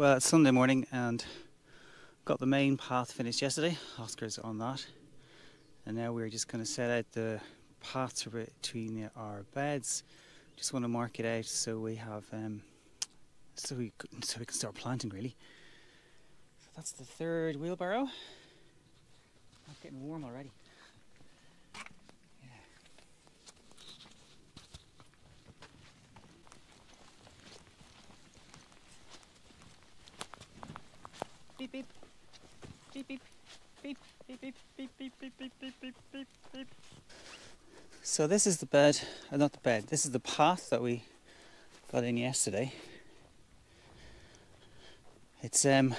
Well, it's Sunday morning and got the main path finished yesterday. Oscar's on that. And now we're just going to set out the paths between our beds. Just want to mark it out so we have, um, so we so we can start planting really. So that's the third wheelbarrow. It's getting warm already. Beep beep. Beep beep. Beep beep beep beep beep beep beep beep beep beep so this is the bed uh, not the bed this is the path that we got in yesterday. It's um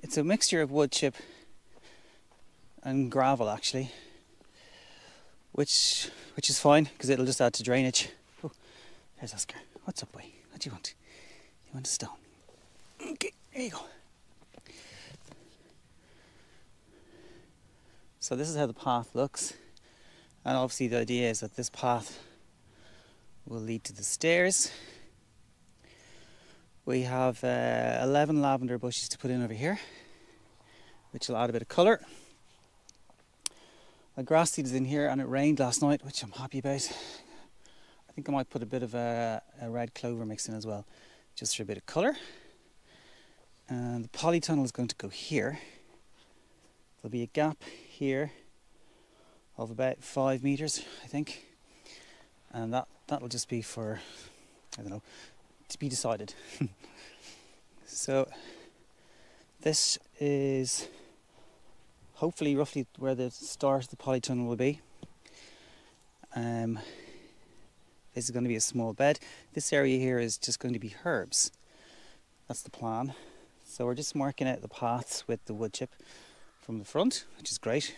it's a mixture of wood chip and gravel actually which which is fine because it'll just add to drainage. Oh there's Oscar. What's up boy? What do you want? You want a stone? Okay there you go So this is how the path looks. And obviously the idea is that this path will lead to the stairs. We have uh, 11 lavender bushes to put in over here, which will add a bit of colour. My grass seed is in here and it rained last night, which I'm happy about. I think I might put a bit of a, a red clover mix in as well, just for a bit of colour. And the polytunnel is going to go here. There'll be a gap here of about five meters, I think, and that that'll just be for I don't know to be decided. so this is hopefully roughly where the start of the polytunnel will be. Um, this is going to be a small bed. This area here is just going to be herbs. That's the plan. So we're just marking out the paths with the wood chip from the front, which is great.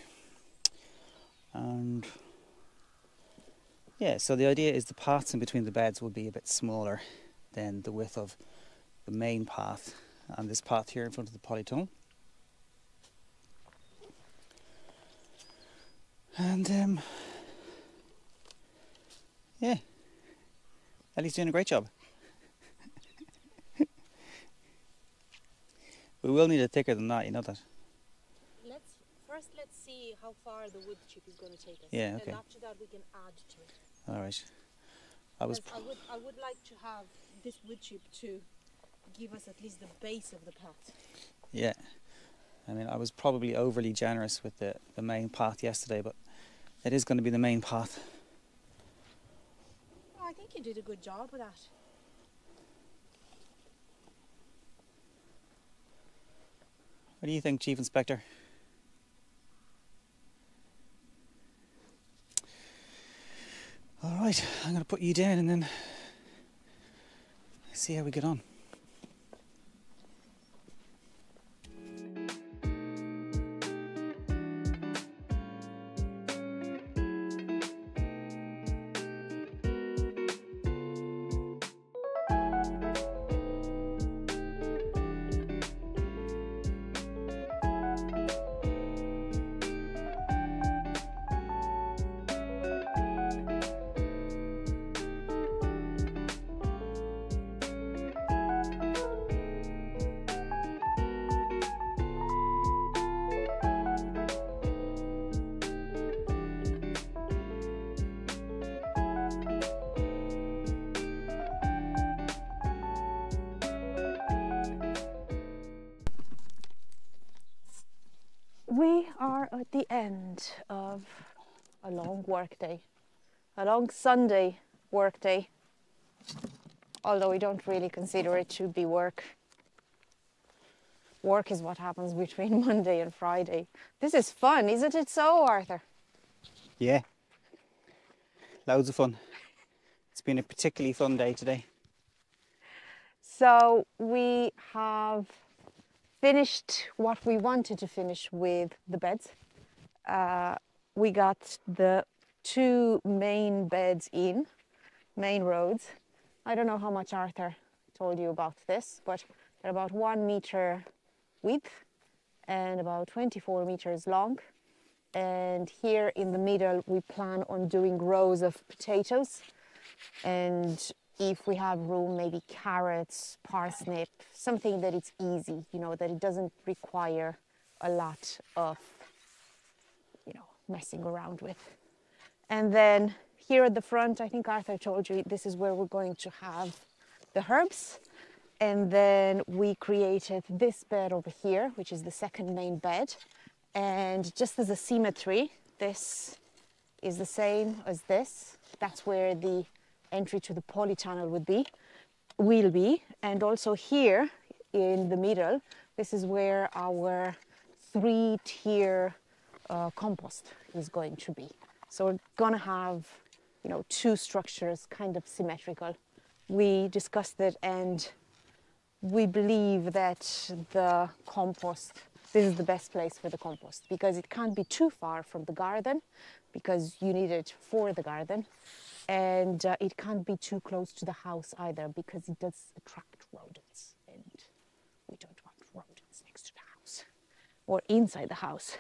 And yeah, so the idea is the paths in between the beds will be a bit smaller than the width of the main path and this path here in front of the polytunnel. And um, yeah, Ellie's doing a great job. we will need it thicker than that, you know that first let's see how far the wood chip is going to take us. Yeah, okay. And after that we can add to it. All right. I was. I would I would like to have this wood chip to give us at least the base of the path. Yeah. I mean, I was probably overly generous with the, the main path yesterday, but it is going to be the main path. Oh, I think you did a good job with that. What do you think, Chief Inspector? All right, I'm going to put you down and then see how we get on. We are at the end of a long work day, a long Sunday work day, although we don't really consider it to be work. Work is what happens between Monday and Friday. This is fun, isn't it so, Arthur? Yeah, loads of fun. It's been a particularly fun day today. So we have finished what we wanted to finish with the beds. Uh, we got the two main beds in, main roads. I don't know how much Arthur told you about this, but they're about one meter width and about 24 meters long. And here in the middle, we plan on doing rows of potatoes and if we have room, maybe carrots, parsnip, something that it's easy, you know, that it doesn't require a lot of, you know, messing around with. And then here at the front, I think Arthur told you, this is where we're going to have the herbs. And then we created this bed over here, which is the second main bed. And just as a symmetry, this is the same as this. That's where the entry to the polytunnel would be, will be. And also here in the middle, this is where our three tier uh, compost is going to be. So we're gonna have, you know, two structures kind of symmetrical. We discussed it and we believe that the compost, this is the best place for the compost because it can't be too far from the garden because you need it for the garden and uh, it can't be too close to the house either because it does attract rodents and we don't want rodents next to the house or inside the house.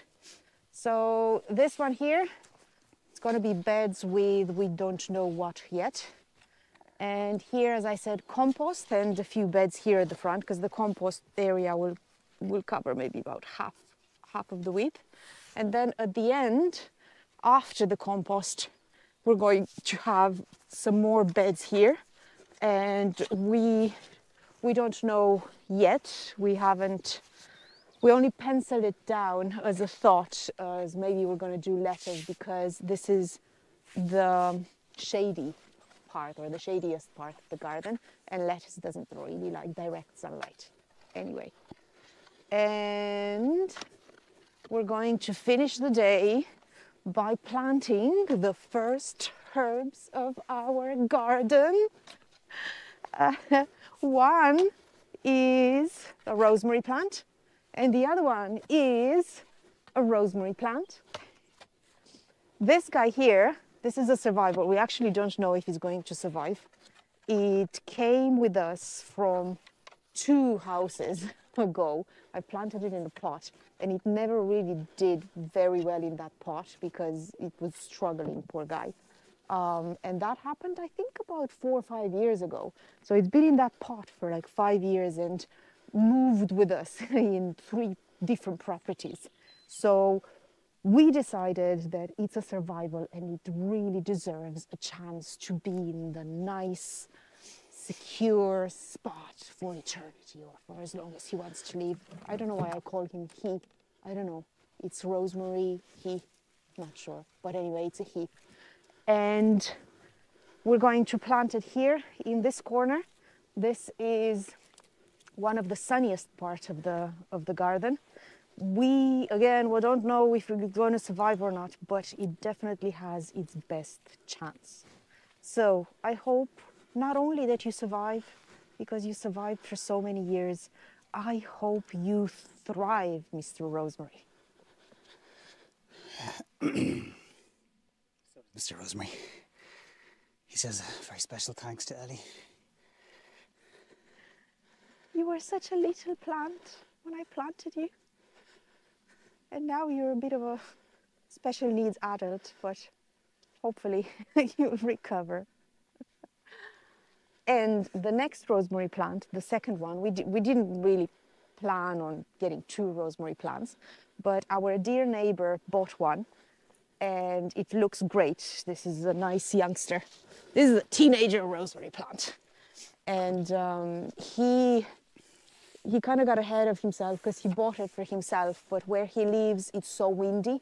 So this one here it's going to be beds with we don't know what yet. And here as i said compost and a few beds here at the front because the compost area will will cover maybe about half half of the width. And then at the end after the compost we're going to have some more beds here. And we we don't know yet. We haven't we only penciled it down as a thought as maybe we're going to do lettuce because this is the shady part or the shadiest part of the garden. And lettuce doesn't really like direct sunlight. Anyway. And we're going to finish the day by planting the first herbs of our garden. Uh, one is a rosemary plant, and the other one is a rosemary plant. This guy here, this is a survival. We actually don't know if he's going to survive. It came with us from two houses ago. I planted it in a pot and it never really did very well in that pot because it was struggling, poor guy. Um, and that happened, I think, about four or five years ago. So it's been in that pot for like five years and moved with us in three different properties. So we decided that it's a survival and it really deserves a chance to be in the nice, secure spot for eternity or for as long as he wants to live. I don't know why I call him he. I don't know. It's Rosemary, he, not sure. But anyway, it's a he. And we're going to plant it here in this corner. This is one of the sunniest parts of the, of the garden. We, again, we don't know if we're going to survive or not, but it definitely has its best chance. So I hope not only that you survive, because you survived for so many years, I hope you thrive, Mr. Rosemary. Mr. Rosemary, he says a very special thanks to Ellie. You were such a little plant when I planted you. And now you're a bit of a special needs adult, but hopefully you'll recover. And the next rosemary plant, the second one, we, di we didn't really plan on getting two rosemary plants, but our dear neighbor bought one and it looks great. This is a nice youngster. This is a teenager rosemary plant. And um, he, he kind of got ahead of himself because he bought it for himself, but where he lives, it's so windy.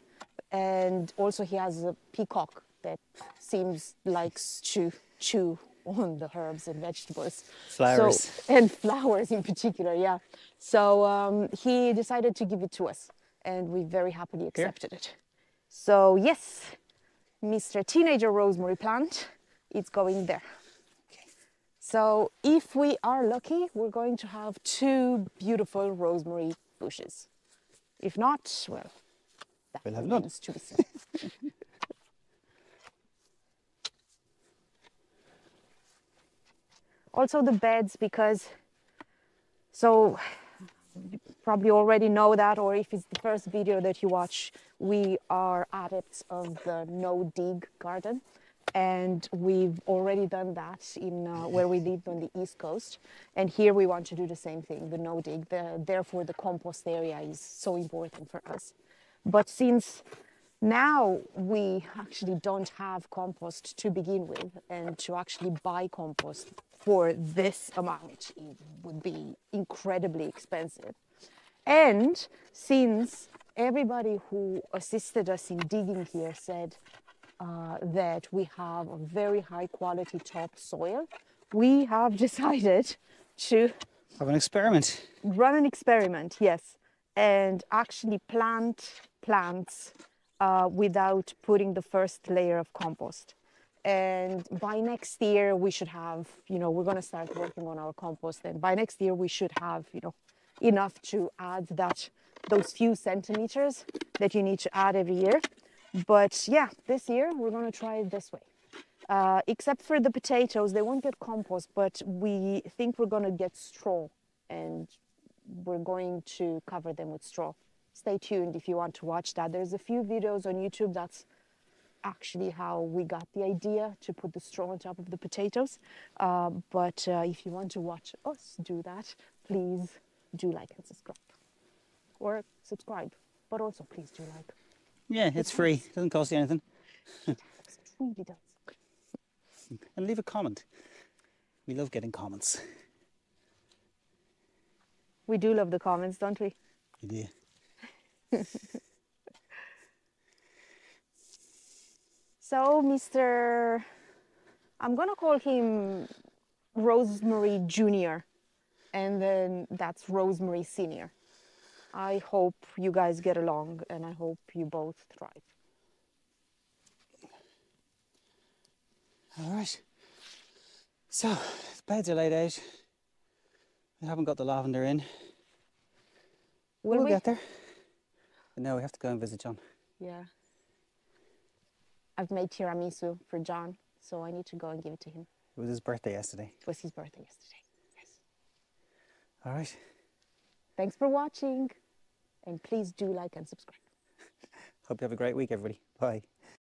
And also he has a peacock that seems likes to chew on the herbs and vegetables. Flowers. So, and flowers in particular, yeah. So um, he decided to give it to us and we very happily accepted Here? it. So yes, Mr. Teenager Rosemary plant, it's going there. So if we are lucky, we're going to have two beautiful rosemary bushes. If not, well, that we'll have none. to be seen. also the beds because so you probably already know that or if it's the first video that you watch we are adepts of the no dig garden. And we've already done that in uh, where we lived on the east coast. And here we want to do the same thing the no dig. The, therefore the compost area is so important for us. But since now we actually don't have compost to begin with and to actually buy compost for this amount it would be incredibly expensive and since everybody who assisted us in digging here said uh, that we have a very high quality topsoil, we have decided to Have an experiment. run an experiment, yes, and actually plant plants uh, without putting the first layer of compost. And by next year, we should have, you know, we're going to start working on our compost. And by next year, we should have, you know, enough to add that those few centimeters that you need to add every year. But yeah, this year we're going to try it this way. Uh, except for the potatoes, they won't get compost, but we think we're going to get straw and we're going to cover them with straw. Stay tuned if you want to watch that. There's a few videos on YouTube that's actually how we got the idea to put the straw on top of the potatoes. Uh, but uh, if you want to watch us do that, please do like and subscribe. Or subscribe, but also please do like. Yeah, it's free. Doesn't cost you anything. It really does. And leave a comment. We love getting comments. We do love the comments, don't we? We do. So, Mr. I'm gonna call him Rosemary Junior, and then that's Rosemary Senior. I hope you guys get along, and I hope you both thrive. All right. So, the beds are laid out. We haven't got the lavender in. Will we'll we? get there. But now we have to go and visit John. Yeah. I've made tiramisu for John, so I need to go and give it to him. It was his birthday yesterday. It was his birthday yesterday. Yes. All right. Thanks for watching, and please do like and subscribe. Hope you have a great week, everybody. Bye.